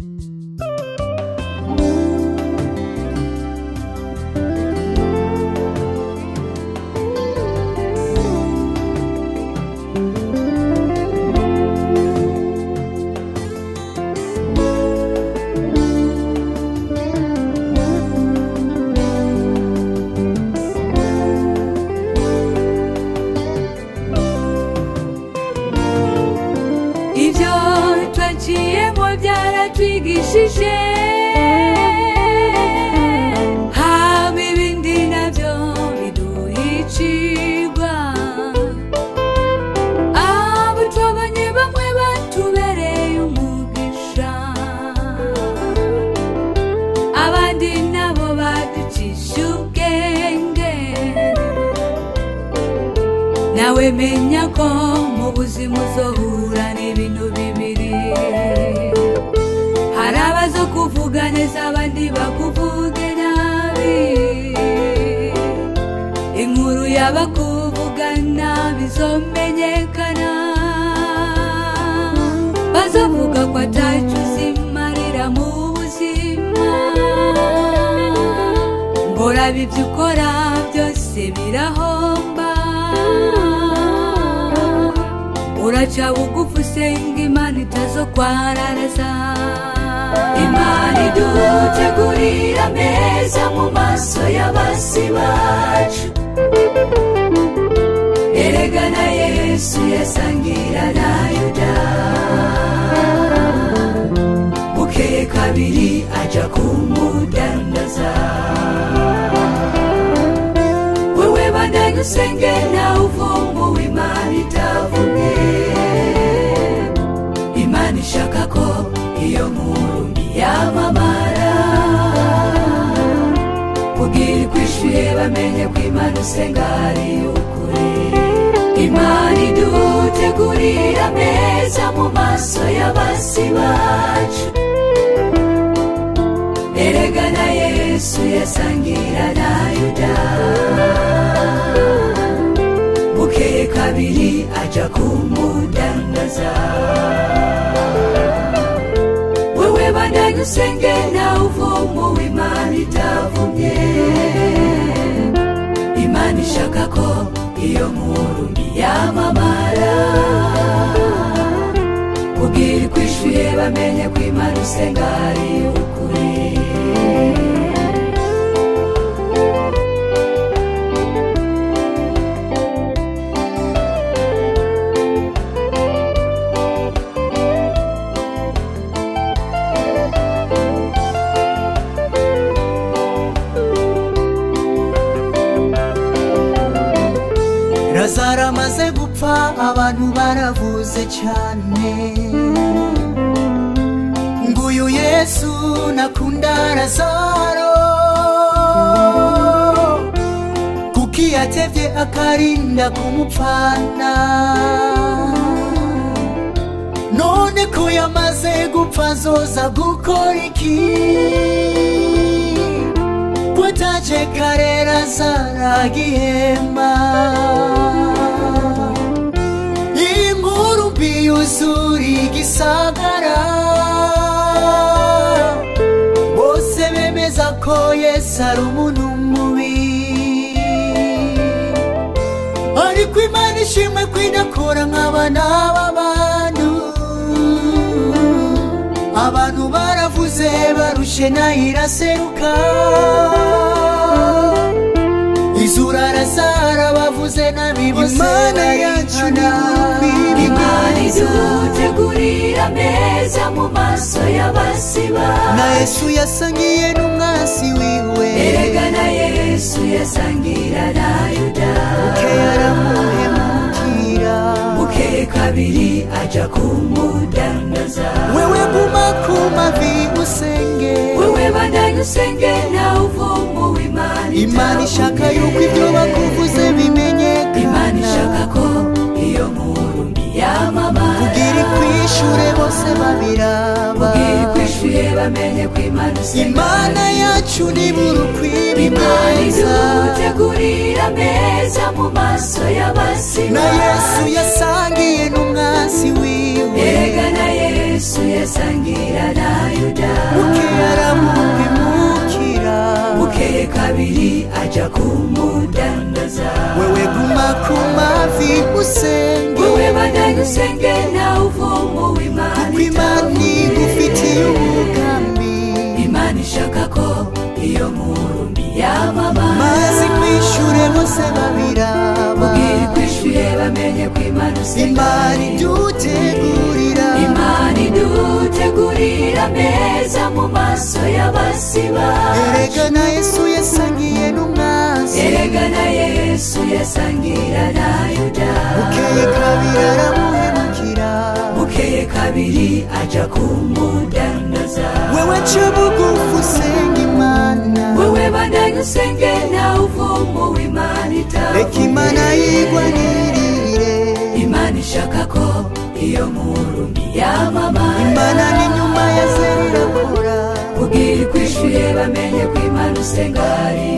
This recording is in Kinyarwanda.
ibyo byaratwigishije haba ibindi na byo biduhicirwa abo twabonye bamwe batubereye umugisha. Abandi nabo baducisha ubwenge nawe menya ko mu buzima uzohura bakuvuge nabi inkuru y'abakuvuga nabi zomenyekana bazovuga ko atacu uzimarira mu buzima. Mbora ibyo ukora byose birahomba. Uraca bugufi usenga imana itazo kwararaza imana idutegurira meza mu maso y'abasi bacu. Erega na yesu yasangira na yuda. Bukeye kabiri aja kumudandaza wewe bandanye usenge nawe uvumbu imana ari ukuri. Imana idutegurira meza mu maso y'abasi bacu. Erega na yesu yasangira na yuda. Bukeye kabiri aja kumudandaza wewe bandanye usenge uvumu w'imana itavumye iyo nkuru yamamara kugira ikwishyuye bamenye ko imana usenga ari ukuri. Razaro amaze gupfa abantu baravuze cyane. Nguyu yesu nakunda razaro kuki yatevye akarinda kumupfana? None ko yamaze gupfa azoza gukora iki? Kwataje karera zaragihema inkuru mbi yuzura igisagara bose bemeza ko yesu ari umuntu mubi. Ariko imana ishimwe kwidakora nk'abana b'abantu baravuze barushe na yo iraseruka izura razara bavuze nabi bose Imana yacu imana idutegurira meza mu maso y'abasi na yesu yasangiye n'umwasi wiwe. Erega na yesu yasangira na yuda. Ke yaramuhemukira bukeye kabiri aja kumudandaza. Wewe guma ku usenge nawe w'imana imana ishaka yuko ibyo bakuvuze bimenyekana. Imana ishaka ko iyo nkuru yamamara kugira ikwishure bose babiraba. Kugira ikwishuye bamenye ko imana. Usenga imana yacu ni burukwiba imana idutegurira meza mu maso y'abasi na yesu yasangiye n'umwasi wiwe. Erega na yesu yasangira na yuda. Bukeye kabiri ajya kumudandaza wewe guma ku mavi usenge. Wowe bandanye usenge nawe uvumu w'imana kuko imana igufitiye umugambi imana ishaka ko iyo murundi yamamara maze kwishure bose babiraba ubwira ikwishyuye bamenye ko imana usenga imana idutegurira imana idutegurira maso y'abasiba erega na yesu yasangiye n'umwanzi. Erega na yesu yasangira na yuda. Bukeye kabiri aramuhemukira bukeye kabiri ajya kumudandaza wewe ca bugufi usenga imana. Wowe bandanye usenge nawe uvumu w'imana itavuye reka imana yigwanirire. Imana ishaka ko iyo murundi yamamara imana ni nyuma ya zeri bamenye ko imana usenga ari